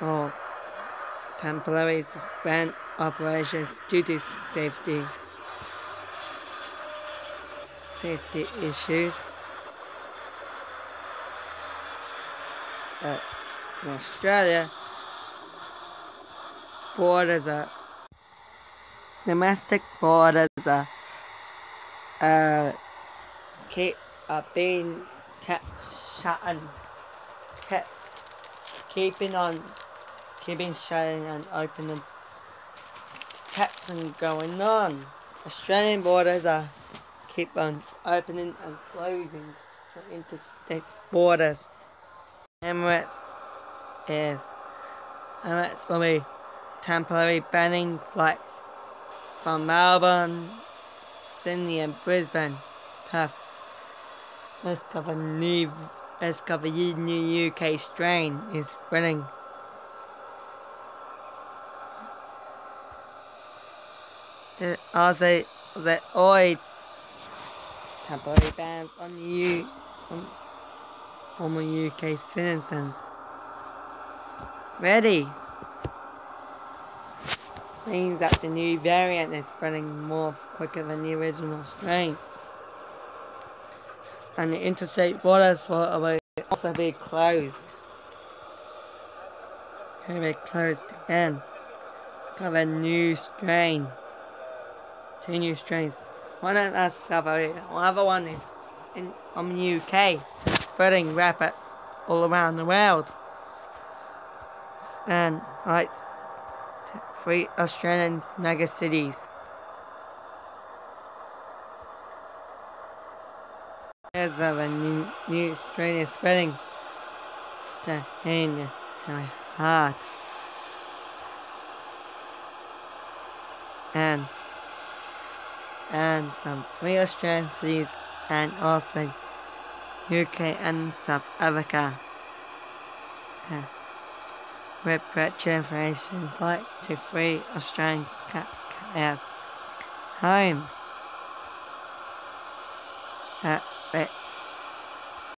or temporarily suspend operations due to safety safety issues. Uh, in Australia, borders are domestic borders are uh, keep are being kept shut and kept keeping on keeping shutting and opening kept and going on. Australian borders are keep on opening and closing for interstate borders. Emirates is Emirates will be temporarily banning flights from Melbourne, Sydney and Brisbane, Perth. Of a new of a new UK strain is spreading. The Aussie the oil temporary bans on you on former UK citizens. Ready? Means that the new variant is spreading more quicker than the original strains. And the interstate borders will also be closed. Gonna be closed again. It's kind of a new strain. Two new strains. One of that's South Africa. The other one is in the UK, spreading rapid all around the world. And like three Australian mega cities. There's a new, new Australia spreading. Staying my heart. And and some three Australian cities and also UK and South Africa. Uh, yeah. Repatriation flights to free Australian carriers home. That's it.